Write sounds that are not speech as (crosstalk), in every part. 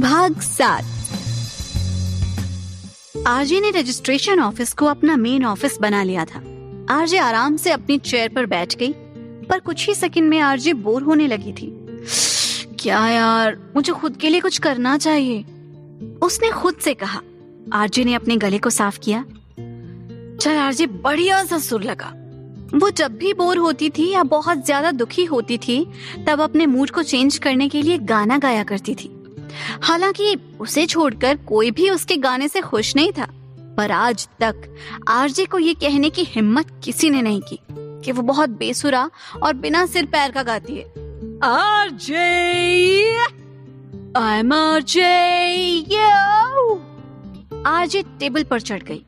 भाग सात। आरजे ने रजिस्ट्रेशन ऑफ़िस को अपना मेन ऑफ़िस बना लिया था। आरजे आराम से अपनी चेयर पर बैठ गई, पर कुछ ही सेकंड में आरजे बोर होने लगी थी। क्या यार, मुझे खुद के लिए कुछ करना चाहिए? उसने खुद से कहा। आरजे ने अपने गले को साफ़ किया। चल आरजे, बढ़िया सा सुर लगा। वो जब भी बोर होती थी या बहुत ज़्यादा दुखी होती थी, तब अपने मूड को चेंज करने के लिए गाना गाया करती थी। हालाँकि उसे छोड़कर कोई भी उसके गाने से खुश नहीं था, पर आज तक आरजे को ये कहने की हिम्मत किसी ने नहीं की कि वो बहुत बेसुरा और बिना सिर पैर का गाती है। RJ I am RJ RJ table पर चढ़ गई।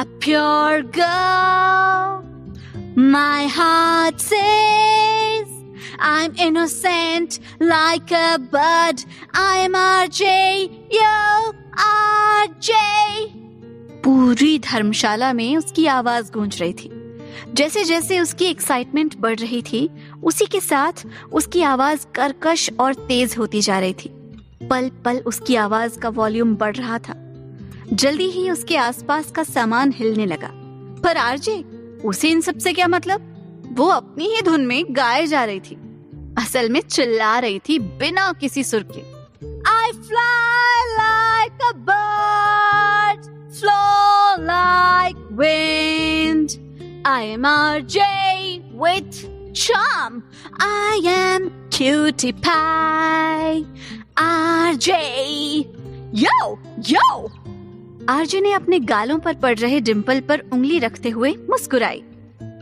A pure girl My heart says I'm innocent like a bud. I'm RJ, yo, RJ. पूरी धर्मशाला में उसकी आवाज़ गूंज रही थी जैसे जैसे उसकी एक्साइटमेंट बढ़ रही थी उसी के साथ उसकी आवाज़ करकश और तेज होती जा रही थी पल पल उसकी आवाज़ का वॉल्यूम बढ़ रहा था जल्दी ही उसके आसपास का सामान हिलने लगा पर आरजे उसे इन सबसे क्या मतलब वो अपनी ही धुन में गाए जा रही थी असल में चिल्ला रही थी बिना किसी सुर के I fly like flow like wind I am RJ with charm. I am cutie pie. RJ. Yo, yo. RJ ने अपने गालों पर पड़ रहे डिम्पल पर उंगली रखते हुए मुस्कुराई।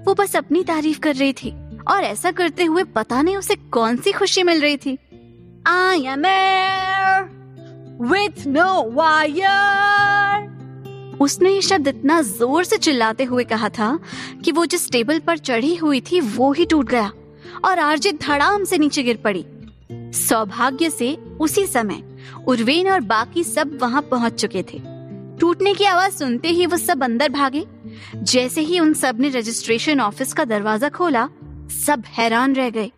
वो बस अपनी तारीफ़ कर रही थी और ऐसा करते हुए पता नहीं उसे कौन सी खुशी मिल रही थी। I am with no wire उसने ये शब्द इतना ज़ोर से चिल्लाते हुए कहा था कि वो जिस टेबल पर चढ़ी हुई थी वो ही टूट गया और आरजे धड़ाम से नीचे गिर पड़ी। सौभाग्य से उसी समय उर्वेन और बाकी सब वहाँ पहुँच चुके थे। टूटने की आवाज़ सुनते ही वो सब अंदर भागे। जैसे ही उन सबने रजिस्ट्रेशन ऑफ़िस का दरवाज़ा खोला, सब हैरान रह गए।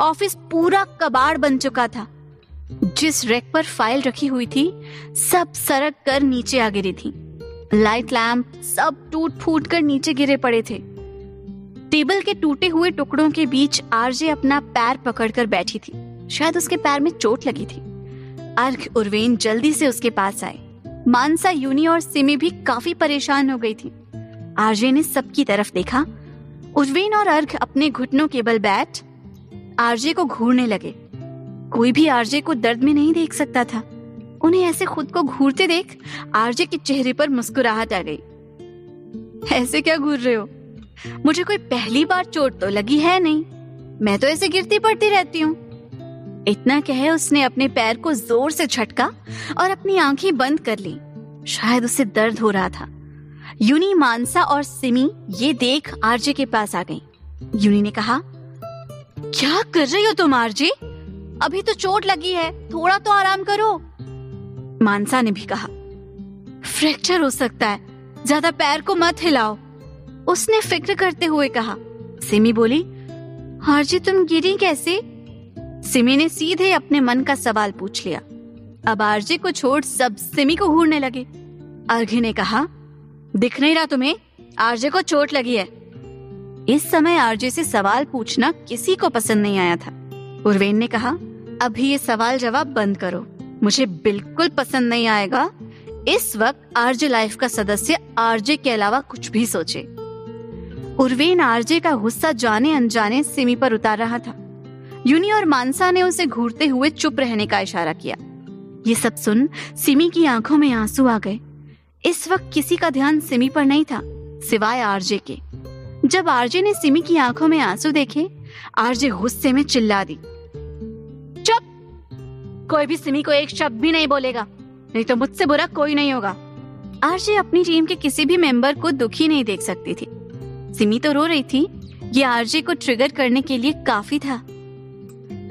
ऑफ़िस पूरा कबाड़ बन चुका था। जिस रैक पर फ़ाइल रखी हुई थी, सब सरक कर नीचे आ गिरी थी। लाइट लैंप सब टूट फूट कर नीचे गिरे पड़े थे। टेबल के टूटे हुए टुकड़ों के बीच आरजे अपना पैर पकड़कर बैठी थी। शायद उसके पैर में चोट लगी थी। अर्घ उर्वेन जल्दी से उसके पास आए। मानसा, यूनी और सिमी भी काफ़ी परेशान हो गई थी। आरजे ने सबकी तरफ़ देखा। उर्वेन और अर्घ अपने घुटनों के बल बैठ आरजे को घूरने लगे। कोई भी आरजे को दर्द में नहीं देख सकता था। उन्हें ऐसे खुद को घूरते देख आरजे के चेहरे पर मुस्कुराहट आ गई। ऐसे क्या घूर रहे हो? मुझे कोई पहली बार चोट तो लगी है नहीं। मैं तो ऐसे गिरती पड़ती रहती हूँ। इतना कहे उसने अपने पैर को ज़ोर से झटका और अपनी आँखें बंद कर ली। शायद उसे दर्द हो रहा था। यूनी मानसा और सिमी ये देख आरजे के पास आ गई। यूनी ने कहा, क्या कर रही हो तुम आरजे? अभी तो चोट लगी है, थोड़ा तो आराम करो। मानसा ने भी कहा, फ्रैक्चर हो सकता है, ज़्यादा पैर को मत हिलाओ। उसने फ़िक्र करते हुए कहा। सिमी बोली हारजी तुम गिरी कैसे? सिमी ने सीधे अपने मन का सवाल पूछ लिया। अब आरजे को छोड़ सब सिमी को घूरने लगे। अर्घ्य ने कहा, दिख नहीं रहा तुम्हें? आरजे को चोट लगी है। इस समय आरजे से सवाल पूछना किसी को पसंद नहीं आया था। उर्वेन ने कहा, अभी ये सवाल जवाब बंद करो। मुझे बिल्कुल पसंद नहीं आएगा। इस वक्त आरजे लाइफ का सदस्य आरजे के अलावा कुछ भी सोचे। उर्वेन आरजे का गुस्सा जाने अनजाने सिमी पर उतार रहा था। यूनी और मानसा ने उसे घूरते हुए चुप रहने का इशारा किया। ये सब सुन सिमी की आँखों में आँसू आ गए। इस वक्त किसी का ध्यान सिमी पर नहीं था, सिवाय आरजे के। जब आरजे ने सिमी की आँखों में आँसू देखे, आरजे गुस्से में चिल्ला दी। चुप! कोई भी सिमी को एक शब्द भी नहीं बोलेगा, नहीं तो मुझसे बुरा कोई नहीं होगा। आरजे अपनी टीम के किसी भी मेंबर को दुखी नहीं देख सकती थी। सिमी तो रो रही थी, ये आरजे को ट्रिगर करने के लिए काफ़ी था।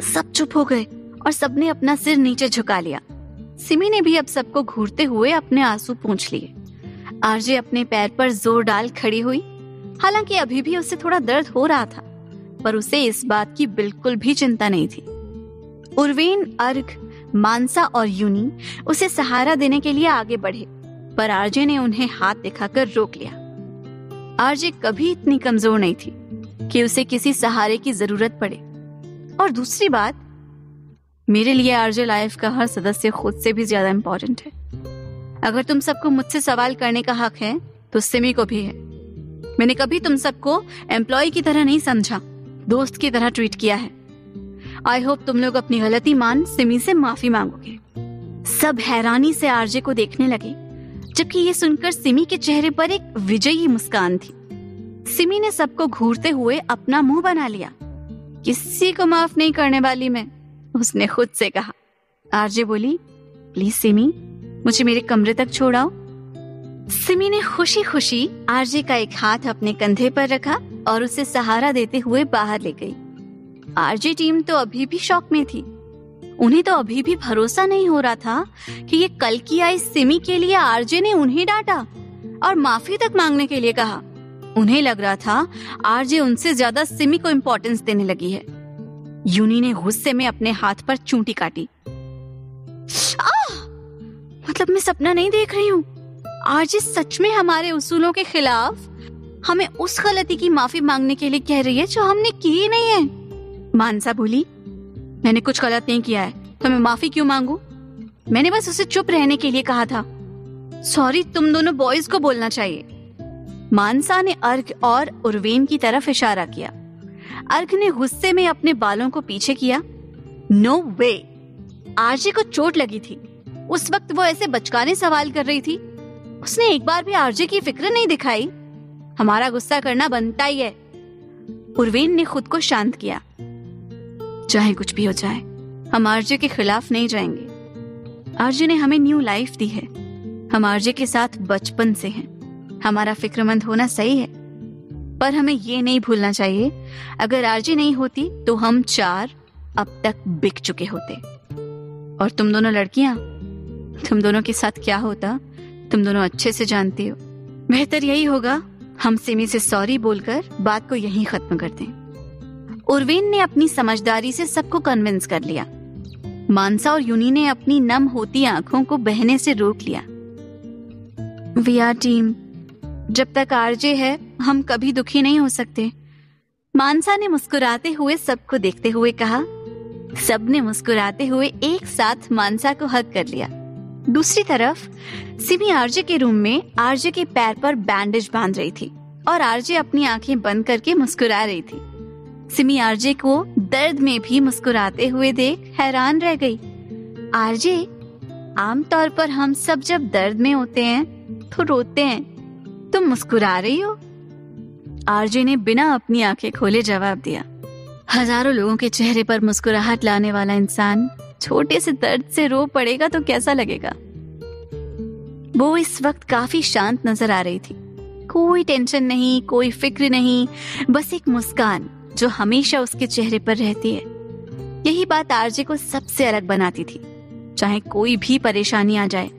सब चुप हो गए और सबने अपना सिर नीचे झुका लिया। सिमी ने भी अब सबको घूरते हुए अपने आँसू पूछ लिए। आरजे अपने पैर पर ज़ोर डाल खड़ी हुई। हालाँकि अभी भी उसे थोड़ा दर्द हो रहा था, पर उसे इस बात की बिल्कुल भी चिंता नहीं थी। उर्वेन, अर्घ, मानसा और यूनी उसे सहारा देने के लिए आगे बढ़े, पर आरजे ने उन्हें हाथ दिखाकर रोक लिया। आरजे कभी इतनी कमज़ोर नहीं थी कि उसे किसी सहारे की ज़रूरत पड़े। और दूसरी बात, मेरे लिए आरजे लाइफ का हर सदस्य खुद से भी ज़्यादा इंपॉर्टेंट है। अगर तुम सबको मुझसे सवाल करने का हक है तो सिमी को भी है। मैंने कभी तुम सबको एम्प्लॉय की तरह नहीं समझा, दोस्त की तरह ट्रीट किया है। आई होप तुम लोग अपनी गलती मान सिमी से माफ़ी मांगोगे। सब हैरानी से आरजे को देखने लगे, जबकि ये सुनकर सिमी के चेहरे पर एक विजयी मुस्कान थी। सिमी ने सबको घूरते हुए अपना मुँह बना लिया। किसी को माफ़ नहीं करने वाली मैं, उसने खुद से कहा। आरजे बोली, प्लीज़ सिमी, मुझे मेरे कमरे तक छोड़ाओ सिमी ने खुशी खुशी आरजे का एक हाथ अपने कंधे पर रखा और उसे सहारा देते हुए बाहर ले गई। आरजे टीम तो अभी भी शौक में थी। उन्हें तो अभी भी भरोसा नहीं हो रहा था कि ये कल की आई सिमी के लिए आरजे ने उन्हें डांटा और माफ़ी तक मांगने के लिए कहा। उन्हें लग रहा था, आरजे उनसे ज़्यादा सिमी को इम्पोर्टेंस देने लगी है। यूनी ने गुस्से में अपने हाथ पर चूंटी काटी। आ! मतलब मैं सपना नहीं देख रही हूँ। आरजे सच में हमारे उसूलों के खिलाफ हमें उस गलती की माफ़ी मांगने के लिए कह रही है जो हमने की ही नहीं है। मानसा बोली, मैंने कुछ गलत नहीं किया है तो मैं माफ़ी क्यों मांगू? मैंने बस उसे चुप रहने के लिए कहा था। सॉरी तुम दोनों बॉयज़ को बोलना चाहिए। मानसा ने अर्घ और उर्वेन की तरफ़ इशारा किया। अर्घ ने गुस्से में अपने बालों को पीछे किया। नो वे आरजे को चोट लगी थी। उस वक्त वो ऐसे बचकाने सवाल कर रही थी। उसने एक बार भी आरजे की फ़िक्र नहीं दिखाई। हमारा गुस्सा करना बनता ही है। उर्वेन ने खुद को शांत किया। चाहे कुछ भी हो जाए, हम आरजे के खिलाफ नहीं जाएँगे। आरजे ने हमें न्यू लाइफ दी है। हम आरजे के साथ बचपन से हैं। हमारा फिक्रमंद होना सही है। पर हमें ये नहीं भूलना चाहिए, अगर आरजे नहीं होती तो हम चार अब तक बिक चुके होते। और तुम दोनों लड़कियाँ, तुम दोनों के साथ क्या होता, तुम दोनों अच्छे से जानती हो। बेहतर यही होगा, हम सिमी से सॉरी बोलकर बात को यहीं खत्म कर दें। उर्वेन ने अपनी समझदारी से सबको कन्विंस कर लिया। मानसा और यूनी ने अपनी नम होती आँखों को बहने से रोक लिया। वी आर टीम जब तक आरजे है, हम कभी दुखी नहीं हो सकते। मानसा ने मुस्कुराते हुए सबको देखते हुए कहा सबने मुस्कुराते हुए एक साथ मानसा को हक कर लिया। दूसरी तरफ़, सिमी आरजे के रूम में आरजे के पैर पर बैंडेज बाँध रही थी और आरजे अपनी आँखें बंद करके मुस्कुरा रही थी। सिमी आरजे को दर्द में भी मुस्कुराते हुए देख हैरान रह गई। आरजे, आमतौर पर हम सब जब दर्द में होते हैं तो रोते हैं। तुम मुस्कुरा रही हो? आरजे ने बिना अपनी आँखें खोले जवाब दिया। हज़ारों लोगों के चेहरे पर मुस्कुराहट लाने वाला इंसान छोटे से दर्द से रो पड़ेगा तो कैसा लगेगा? वो इस वक्त काफ़ी शांत नज़र आ रही थी। कोई टेंशन नहीं, कोई फ़िक्र नहीं, बस एक मुस्कान जो हमेशा उसके चेहरे पर रहती है। यही बात आरजे को सबसे अलग बनाती थी। चाहे कोई भी परेशानी आ जाए,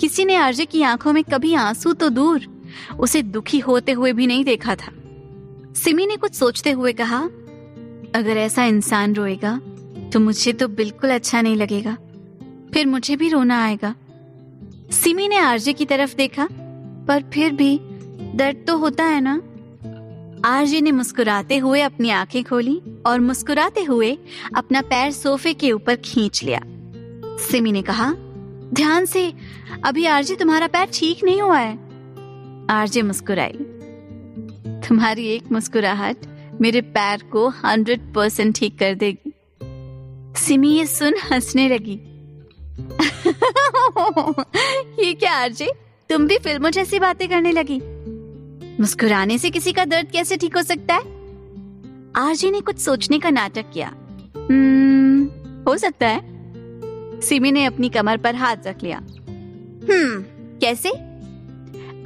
किसी ने आरजे की आँखों में कभी आँसू तो दूर उसे दुखी होते हुए भी नहीं देखा था। सिमी ने कुछ सोचते हुए कहा, अगर ऐसा इंसान रोएगा तो मुझे तो बिल्कुल अच्छा नहीं लगेगा। फिर मुझे भी रोना आएगा। सिमी ने आरजे की तरफ़ देखा, पर फिर भी दर्द तो होता है ना। आरजे ने मुस्कुराते हुए अपनी आँखें खोली और मुस्कुराते हुए अपना पैर सोफे के ऊपर खींच लिया। सिमी ने कहा, ध्यान से, अभी आरजे तुम्हारा पैर ठीक नहीं हुआ है। आरजे मुस्कुराई। तुम्हारी एक मुस्कुराहट मेरे पैर को हंड्रेड परसेंट ठीक कर देगी। सिमी ये सुन हंसने लगी। (laughs) ये क्या आरजे? तुम भी फ़िल्मों जैसी बातें करने लगी। मुस्कुराने से किसी का दर्द कैसे ठीक हो सकता है? आरजे ने कुछ सोचने का नाटक किया। hmm, हो सकता है। सिमी ने अपनी कमर पर हाथ रख लिया। हम्म कैसे?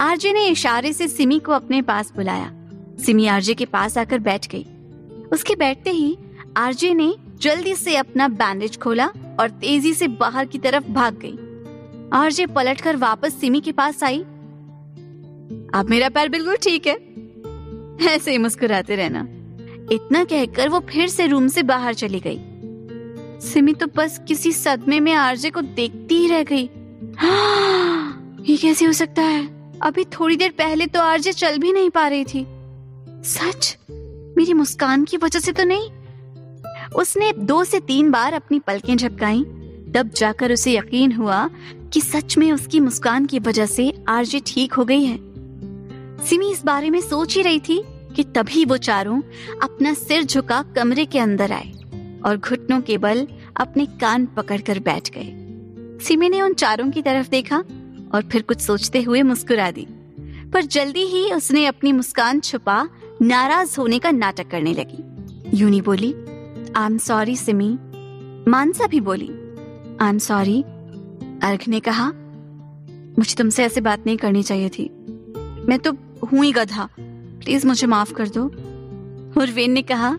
आरजे ने इशारे से सिमी को अपने पास बुलाया। सिमी आरजे के पास आकर बैठ गई। उसके बैठते ही आरजे ने जल्दी से अपना बैंडेज खोला और तेज़ी से बाहर की तरफ़ भाग गई। आरजे पलटकर वापस सिमी के पास आई। अब मेरा पैर बिल्कुल ठीक है। ऐसे ही मुस्कुराते रहना। इतना कहकर वो फिर से रूम से बाहर चली गई। सिमी तो बस किसी सदमे में आरजे को देखती ही रह गई। हाँ, ये कैसे हो सकता है? अभी थोड़ी देर पहले तो आरजे चल भी नहीं पा रही थी। सच? मेरी मुस्कान की वजह से तो नहीं? उसने दो से तीन बार अपनी पलकें झपकाई, तब जाकर उसे यकीन हुआ कि सच में उसकी मुस्कान की वजह से आरजे ठीक हो गई है। सिमी इस बारे में सोच ही रही थी कि तभी वो चारों अपना सिर झुका कमरे के अंदर आए और घुटनों के बल अपने कान पकड़कर बैठ गए। सिमी ने उन चारों की तरफ़ देखा और फिर कुछ सोचते हुए मुस्कुरा दी। पर जल्दी ही उसने अपनी मुस्कान छुपा, नाराज़ होने का नाटक करने लगी। यूनी बोली I am sorry Simi Mansa भी बोली आई एम सॉरी अर्घ ने कहा, मुझे तुमसे ऐसे बात नहीं करनी चाहिए थी। मैं तो हूँ ही गधा। प्लीज़ मुझे माफ़ कर दो। उर्वेन ने कहा,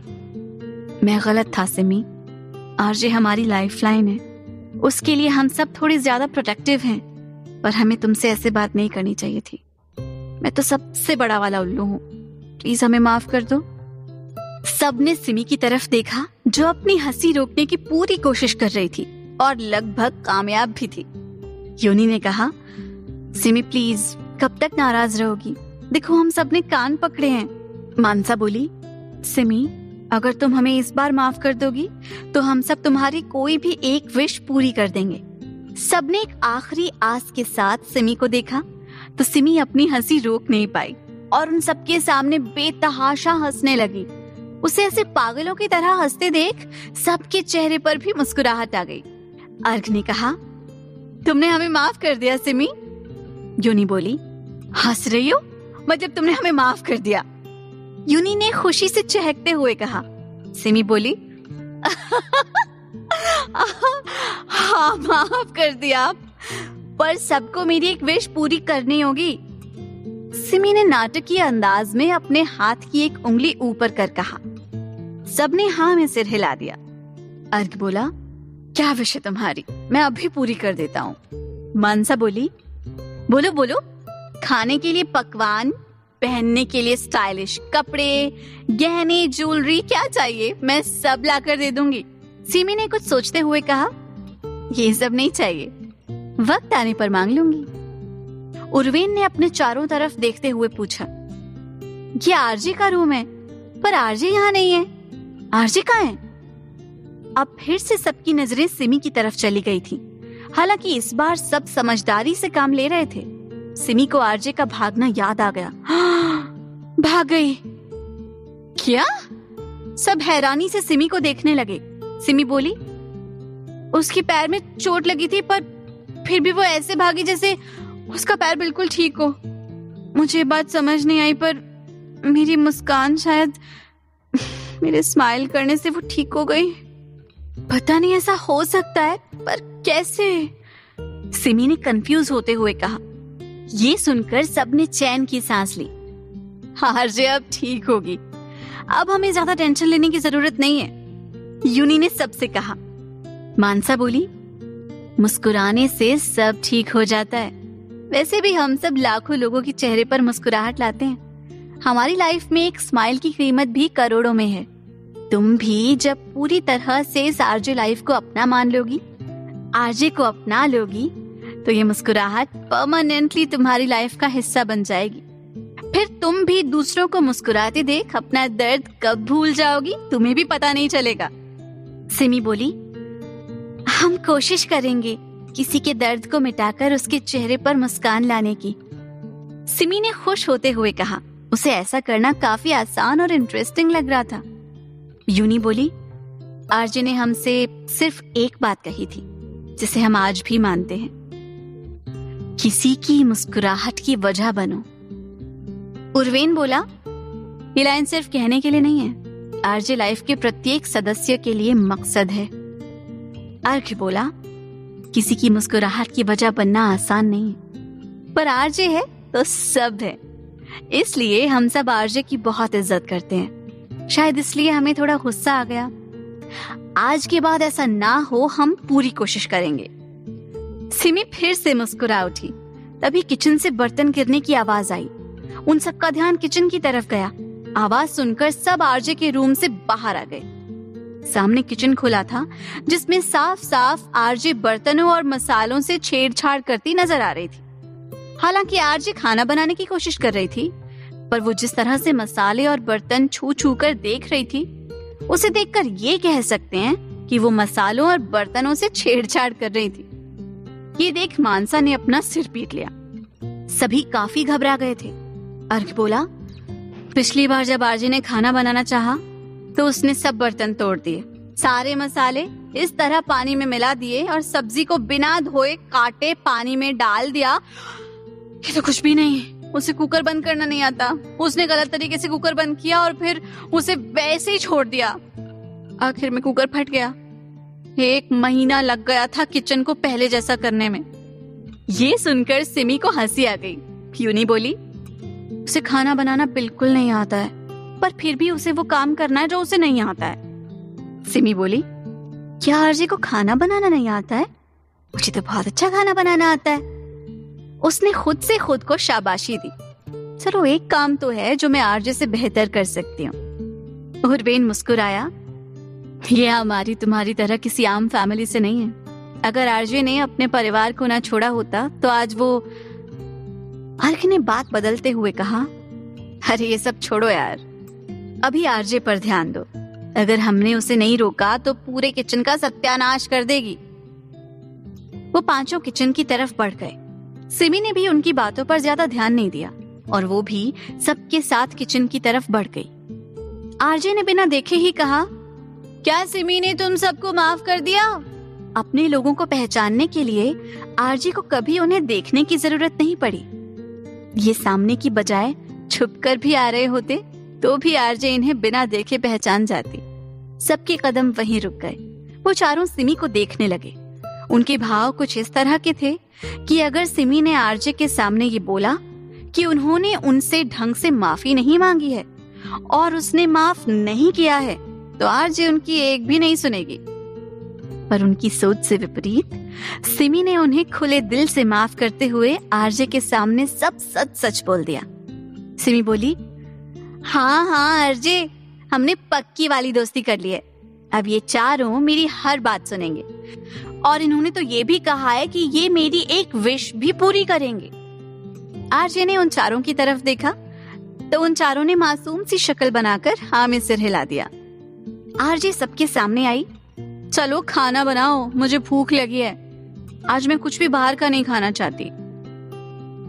मैं गलत था सिमी आरजे हमारी लाइफ लाइन है। उसके लिए हम सब थोड़ी ज़्यादा प्रोटेक्टिव हैं। पर हमें तुमसे ऐसे बात नहीं करनी चाहिए थी। मैं तो सबसे बड़ा वाला उल्लू हूँ। प्लीज़ हमें माफ़ कर दो। सबने सिमी की तरफ़ देखा, जो अपनी हँसी रोकने की पूरी कोशिश कर रही थी और लगभग कामयाब भी थी। योनी ने कहा, सिमी प्लीज़ कब तक नाराज़ रहोगी? देखो, हम सबने कान पकड़े हैं। मानसा बोली, सिमी, अगर तुम हमें इस बार माफ़ कर दोगी तो हम सब तुम्हारी कोई भी एक विश पूरी कर देंगे। सबने एक आखिरी आस के साथ सिमी को देखा तो सिमी अपनी हँसी रोक नहीं पाई और उन सबके सामने बेतहाशा हंसने लगी। उसे ऐसे पागलों की तरह हँसते देख सबके चेहरे पर भी मुस्कुराहट आ गई। अर्घ ने कहा, तुमने हमें माफ़ कर दिया, सिमी। यूनी बोली, हंस रही हो? मतलब तुमने हमें माफ़ कर दिया? यूनी ने खुशी से चहकते हुए कहा। सिमी बोली हाँ माफ़ कर दिया आप। पर सबको मेरी एक विश पूरी करनी होगी। सिमी ने नाटकीय अंदाज में अपने हाथ की एक उंगली ऊपर कर कहा। सबने हाँ में सिर हिला दिया। अर्घ बोला, क्या विश है तुम्हारी? मैं अभी पूरी कर देता हूँ। मानसा बोली, बोलो बोलो। खाने के लिए पकवान, पहनने के लिए स्टाइलिश कपड़े, गहने ज्वेलरी क्या चाहिए? मैं सब लाकर दे दूँगी। सिमी ने कुछ सोचते हुए कहा, ये सब नहीं चाहिए। वक्त आने पर मांग लूँगी। उर्वेन ने अपने चारों तरफ़ देखते हुए पूछा, ये आरजी का रूम है, पर आरजी यहाँ नहीं है। आरजी कहाँ है? अब फिर से सबकी नज़रें सिमी की तरफ़ चली गई थी। हालाँकि इस बार सब समझदारी से काम ले रहे थे। सिमी को आरजे का भागना याद आ गया। (gasps) भाग गई। क्या? सब हैरानी से सिमी को देखने लगे। सिमी बोली, उसके पैर में चोट लगी थी, पर फिर भी वो ऐसे भागी जैसे उसका पैर बिल्कुल ठीक हो। मुझे बात समझ नहीं आई, पर मेरी मुस्कान शायद मेरे स्माइल करने से वो ठीक हो गई। पता नहीं ऐसा हो सकता है, पर कैसे? सिमी ने कंफ्यूज होते हुए कहा, ये सुनकर सबने चैन की सांस ली। हारजे अब ठीक होगी। अब हमें ज़्यादा टेंशन लेने की ज़रूरत नहीं है। यूनी ने सबसे कहा, मानसा बोली, मुस्कुराने से सब ठीक हो जाता है। वैसे भी हम सब लाखों लोगों के चेहरे पर मुस्कुराहट लाते हैं। हमारी लाइफ में एक स्माइल की कीमत भी करोड़ों में है। तुम भी जब पूरी तरह से इस आरजे लाइफ को अपना मान लोगी, आरजे को अपना लोगी तो ये मुस्कुराहट परमानेंटली तुम्हारी लाइफ का हिस्सा बन जाएगी। फिर तुम भी दूसरों को मुस्कुराते देख अपना दर्द कब भूल जाओगी, तुम्हें भी पता नहीं चलेगा। सिमी बोली, हम कोशिश करेंगे किसी के दर्द को मिटाकर उसके चेहरे पर मुस्कान लाने की। सिमी ने खुश होते हुए कहा, उसे ऐसा करना काफ़ी आसान और इंटरेस्टिंग लग रहा था। यूनी बोली, आरजे ने हमसे सिर्फ़ एक बात कही थी, जिसे हम आज भी मानते हैं। किसी की मुस्कुराहट की वजह बनो। उर्वेन बोला, ये लाइन सिर्फ़ कहने के लिए नहीं है। आरजे लाइफ के प्रत्येक सदस्य के लिए मकसद है। अर्घ बोला, किसी की मुस्कुराहट की वजह बनना आसान नहीं पर आरजे है तो सब है। इसलिए हम सब आरजे की बहुत इज़्ज़त करते हैं। शायद इसलिए हमें थोड़ा गुस्सा आ गया। आज के बाद ऐसा ना हो, हम पूरी कोशिश करेंगे। सिमी फिर से मुस्कुरा उठी। तभी किचन से बर्तन गिरने की आवाज़ आई। उन सबका ध्यान किचन की तरफ़ गया। आवाज़ सुनकर सब आरजे के रूम से बाहर आ गए। सामने किचन खुला था, जिसमें साफ़ साफ़ आरजे बर्तनों और मसालों से छेड़छाड़ करती नज़र आ रही थी। हालाँकि आरजे खाना बनाने की कोशिश कर रही थी, पर वो जिस तरह से मसाले और बर्तन छू छू कर देख रही थी, उसे देखकर ये कह सकते हैं कि वो मसालों और बर्तनों से छेड़छाड़ कर रही थी। ये देख मानसा ने अपना सिर पीट लिया। सभी काफ़ी घबरा गए थे। अर्घ बोला पिछली बार जब आरजे ने खाना बनाना चाहा तो उसने सब बर्तन तोड़ दिए। सारे मसाले इस तरह पानी में मिला दिए और सब्ज़ी को बिना धोए काटे पानी में डाल दिया। ये तो कुछ भी नहीं उसे कुकर बंद करना नहीं आता। उसने गलत तरीके से कुकर बंद किया और फिर उसे वैसे ही छोड़ दिया। आखिर में कुकर फट गया। एक महीना लग गया था किचन को पहले जैसा करने में। ये सुनकर सिमी को हँसी आ गई। क्यों नहीं बोली? उसे खाना बनाना बिल्कुल नहीं आता है, पर फिर भी उसे वो काम करना है जो उसे नहीं आता है। सिमी बोली, क्या आरजे को खाना बनाना नहीं आता है? मुझे तो बहुत अच्छा खाना बनाना आता है। उसने खुद से खुद को शाबाशी दी। चलो, एक काम तो है जो मैं आरजे से बेहतर कर सकती हूँ। उर्वेन मुस्कुराया, ये हमारी तुम्हारी तरह किसी आम फैमिली से नहीं है। अगर आरजे ने अपने परिवार को ना छोड़ा होता तो आज वो अर्घ ने बात बदलते हुए कहा, अरे, ये सब छोड़ो यार। अभी आरजे पर ध्यान दो। अगर हमने उसे नहीं रोका तो पूरे किचन का सत्यानाश कर देगी। वो पाँचों किचन की तरफ़ बढ़ गए। सिमी ने भी उनकी बातों पर ज़्यादा ध्यान नहीं दिया, और वो भी सबके साथ किचन की तरफ़ बढ़ गई। आरजे ने बिना देखे ही कहा, क्या सिमी ने तुम सबको माफ़ कर दिया? अपने लोगों को पहचानने के लिए आरजे को कभी उन्हें देखने की ज़रूरत नहीं पड़ी। ये सामने की बजाय छुप कर भी आ रहे होते तो भी आरजे इन्हें बिना देखे पहचान जाती। सबके कदम वहीं रुक गए। वो चारों सिमी को देखने लगे। उनके भाव कुछ इस तरह के थे कि अगर सिमी ने आरजे के सामने ये बोला कि उन्होंने उनसे ढंग से माफ़ी नहीं मांगी है और उसने माफ़ नहीं किया है तो आरजे उनकी एक भी नहीं सुनेगी। पर उनकी सोच से विपरीत, सिमी ने उन्हें खुले दिल से माफ़ करते हुए आरजे के सामने सब सच सच बोल दिया। सिमी बोली हाँ हाँ आरजे, हमने पक्की वाली दोस्ती कर ली है। अब ये चारों मेरी हर बात सुनेंगे। और इन्होंने तो ये भी कहा है कि ये मेरी एक विश भी पूरी करेंगे। आरजे ने उन चारों की तरफ़ देखा तो उन चारों ने मासूम सी शक्ल बनाकर हाँ में सिर हिला दिया। आरजे सबके सामने आई चलो खाना बनाओ, मुझे भूख लगी है। आज मैं कुछ भी बाहर का नहीं खाना चाहती।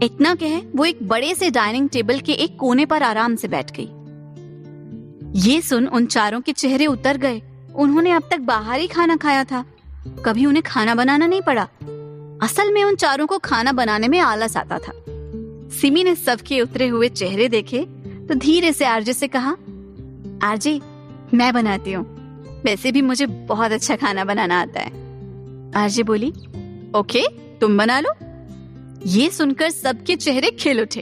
इतना कह, वो एक बड़े से डाइनिंग टेबल के एक कोने पर आराम से बैठ गई। ये सुन उन चारों के चेहरे उतर गए। उन्होंने अब तक बाहर ही खाना खाया था। कभी उन्हें खाना बनाना नहीं पड़ा। असल में उन चारों को खाना बनाने में आलस आता था। सिमी ने सबके उतरे हुए चेहरे देखे तो धीरे से आरजे से कहा, आरजे, मैं बनाती हूँ। वैसे भी मुझे बहुत अच्छा खाना बनाना आता है। आरजे बोली, ओके, तुम बना लो। ये सुनकर सबके चेहरे खिल उठे।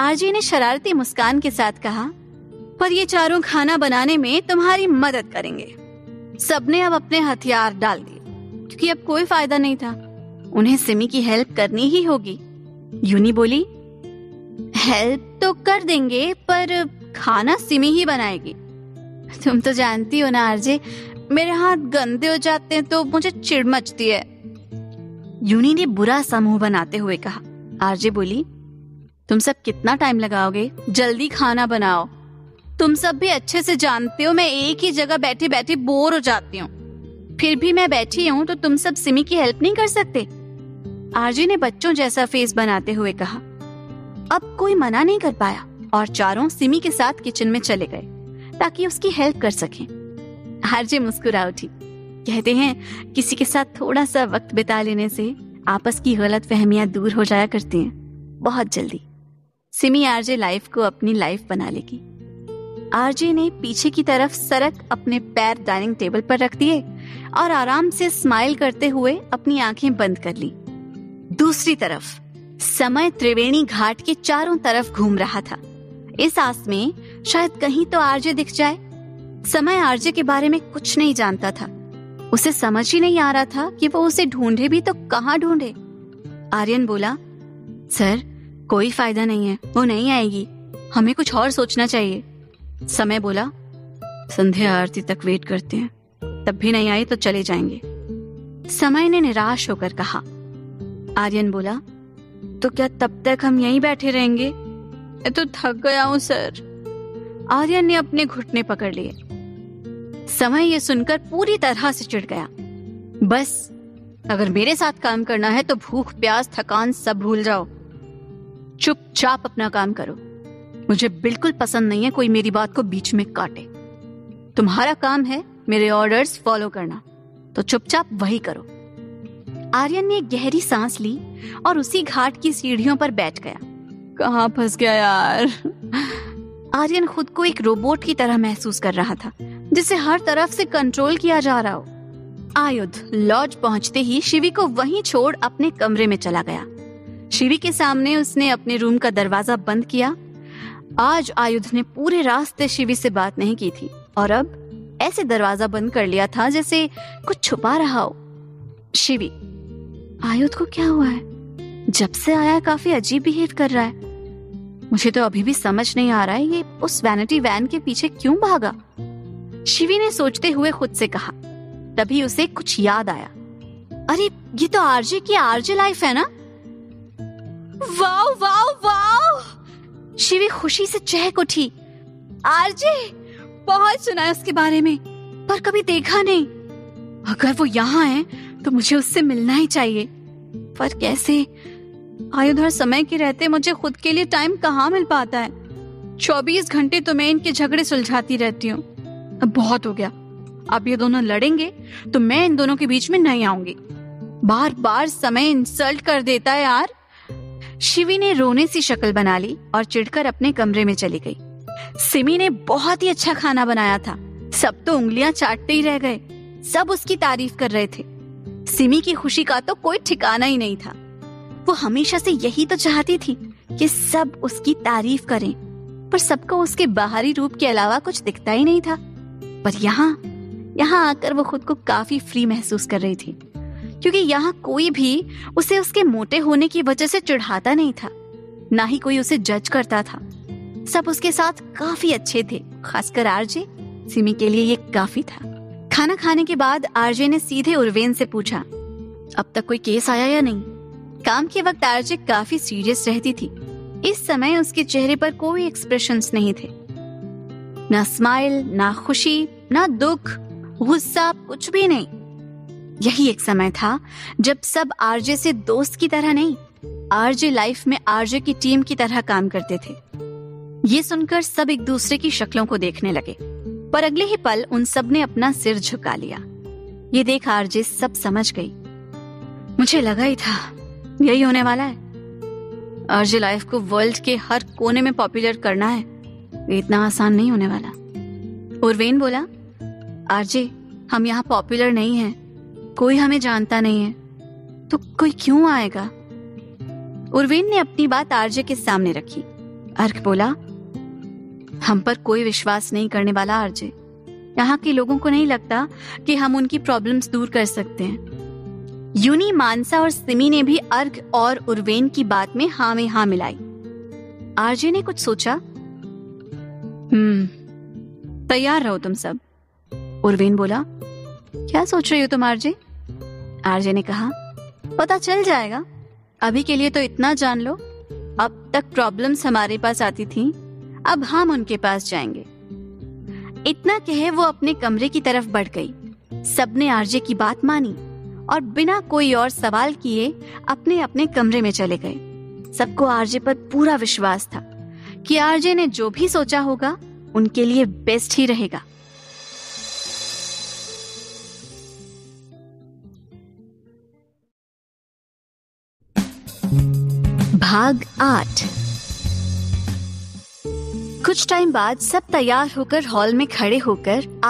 आरजे ने शरारती मुस्कान के साथ कहा, पर ये चारों खाना बनाने में तुम्हारी मदद करेंगे। सबने अब अपने हथियार डाल दिए, क्योंकि अब कोई फ़ायदा नहीं था। उन्हें सिमी की हेल्प करनी ही होगी। यूनी बोली, हेल्प तो कर देंगे, पर खाना सिमी ही बनाएगी। (laughs) तुम तो जानती हो ना, आरजे। मेरे हाथ गंदे हो जाते हैं तो मुझे चिड़ मचती है। यूनी ने बुरा समूह बनाते हुए कहा। आरजे बोली, तुम सब कितना टाइम लगाओगे? जल्दी खाना बनाओ। तुम सब भी अच्छे से जानते हो, मैं एक ही जगह बैठी बैठी बोर हो जाती हूँ। फिर भी मैं बैठी हूँ तो तुम सब सिमी की हेल्प नहीं कर सकते? आरजी ने बच्चों जैसा फेस बनाते हुए कहा। अब कोई मना नहीं कर पाया और चारों सिमी के साथ किचन में चले गए। ताकि उसकी हेल्प कर सकें। आरजे मुस्कुरा उठी कहते हैं, किसी के साथ थोड़ा सा वक्त बिता लेने से आपस की गलत फहमियाँ दूर हो जाया करती हैं। बहुत जल्दी। सिमी आरजे लाइफ को अपनी लाइफ बना लेगी। आरजे ने पीछे की तरफ़ सरक अपने पैर डाइनिंग टेबल पर रख दिए और आराम से स्माइल करते हुए अपनी आँखें बंद कर ली। दूसरी तरफ़, समय त्रिवेणी घाट के चारों तरफ़ घूम रहा था। इस आस में शायद कहीं तो आरजे दिख जाए। समय आरजे के बारे में कुछ नहीं जानता था। उसे समझ ही नहीं आ रहा था कि वो उसे ढूंढे भी तो कहाँ ढूंढे। आर्यन बोला, सर, कोई फ़ायदा नहीं है, वो नहीं आएगी। हमें कुछ और सोचना चाहिए। समय बोला, संध्या आरती तक वेट करते हैं। तब भी नहीं आई तो चले जाएँगे। समय ने निराश होकर कहा। आर्यन बोला तो क्या तब तक हम यहीं बैठे रहेंगे? मैं तो थक गया हूँ, सर। आर्यन ने अपने घुटने पकड़ लिए। समय ये सुनकर पूरी तरह से चिढ़ गया। बस, अगर मेरे साथ काम करना है तो भूख, प्यास, थकान सब भूल जाओ। चुपचाप अपना काम करो। मुझे बिल्कुल पसंद नहीं है कोई मेरी बात को बीच में काटे। तुम्हारा काम है मेरे ऑर्डर्स फॉलो करना तो चुपचाप वही करो। आर्यन ने गहरी सांस ली और उसी घाट की सीढ़ियों पर बैठ गया। कहाँ फंस गया यार? आर्यन खुद को एक रोबोट की तरह महसूस कर रहा था, जिसे हर तरफ़ से कंट्रोल किया जा रहा हो। आयुध, लॉज पहुँचते ही शिवी को वहीं छोड़ अपने कमरे में चला गया। शिवी के सामने उसने अपने रूम का दरवाज़ा बंद किया। आज आयुध ने पूरे रास्ते शिवी से बात नहीं की थी, और अब ऐसे दरवाज़ा बंद कर लिया था जैसे कुछ छुपा रहा हो। शिवी, आयुध को क्या हुआ है? जब से आया, काफ़ी अजीब बिहेव कर रहा है। मुझे तो अभी भी समझ नहीं आ रहा है ये उस वैनिटी वैन के पीछे क्यों भागा? शिवी ने सोचते हुए खुद से कहा, तभी उसे कुछ याद आया। अरे, ये तो आरजे की आरजे लाइफ है ना? Wow wow wow! शिवी खुशी से चहक उठी। आरजे, बहुत सुना है उसके बारे में, पर कभी देखा नहीं। अगर वो यहाँ है तो मुझे उससे मिलना ही चाहिए। पर कैसे? आयुध हर समय के रहते मुझे खुद के लिए टाइम कहाँ मिल पाता है? चौबीस घंटे तो मैं इनके झगड़े सुलझाती रहती हूँ। अब बहुत हो गया। अब ये दोनों लड़ेंगे तो मैं इन दोनों के बीच में नहीं आऊँगी। बार बार समय इंसल्ट कर देता है यार। शिवी ने रोने सी शक्ल बना ली और चिढ़कर अपने कमरे में चली गई। सिमी ने बहुत ही अच्छा खाना बनाया था। सब तो उंगलियाँ चाटते ही रह गए। सब उसकी तारीफ़ कर रहे थे। सिमी की खुशी का तो कोई ठिकाना ही नहीं था। वो हमेशा से यही तो चाहती थी कि सब उसकी तारीफ़ करें। पर सबको उसके बाहरी रूप के अलावा कुछ दिखता ही नहीं था। पर यहाँ यहाँ आकर वो खुद को काफ़ी फ्री महसूस कर रही थी। क्योंकि यहाँ कोई भी उसे उसके मोटे होने की वजह से चिढ़ाता नहीं था। ना ही कोई उसे जज करता था। सब उसके साथ काफ़ी अच्छे थे, खासकर आरजे। सिमी के लिए ये काफ़ी था। खाना खाने के बाद आरजे ने सीधे उर्वेन से पूछा, अब तक कोई केस आया या नहीं? काम के वक्त आरजे काफ़ी सीरियस रहती थी। इस समय उसके चेहरे पर कोई एक्सप्रेशंस नहीं थे। ना स्माइल ना खुशी, ना दुख, गुस्सा, कुछ भी नहीं। यही एक समय था जब सब आरजे से दोस्त की तरह नहीं, आरजे लाइफ में आरजे की टीम की तरह काम करते थे। ये सुनकर सब एक दूसरे की शक्लों को देखने लगे। पर अगले ही पल उन सबने अपना सिर झुका लिया। ये देख आरजे सब समझ गई। मुझे लगा ही था यही होने वाला है। आरजे लाइफ को वर्ल्ड के हर कोने में पॉपुलर करना है इतना आसान नहीं होने वाला। उर्वेन बोला आरजे हम यहाँ पॉपुलर नहीं हैं, कोई हमें जानता नहीं है तो कोई क्यों आएगा? उर्वेन ने अपनी बात आरजे के सामने रखी। अर्क बोला, हम पर कोई विश्वास नहीं करने वाला आरजे यहाँ के लोगों को नहीं लगता कि हम उनकी प्रॉब्लम्स दूर कर सकते हैं। यूनी मानसा और सिमी ने भी अर्घ और उर्वेन की बात में हा में हा मिलाई। आरजे ने कुछ सोचा? हम्म तैयार रहो तुम सब। उर्वेन बोला, क्या सोच रही हो तुम आरजे? आरजे ने कहा, पता चल जाएगा। अभी के लिए तो इतना जान लो। अब तक प्रॉब्लम्स हमारे पास आती थी, अब हम उनके पास जाएँगे। इतना कहे वो अपने कमरे की तरफ़ बढ़ गई। सबने आरजे की बात मानी। और बिना कोई और सवाल किए अपने अपने कमरे में चले गए। सबको आरजे पर पूरा विश्वास था कि आरजे ने जो भी सोचा होगा, उनके लिए बेस्ट ही रहेगा। भाग आठ। कुछ टाइम बाद सब तैयार होकर हॉल में खड़े होकर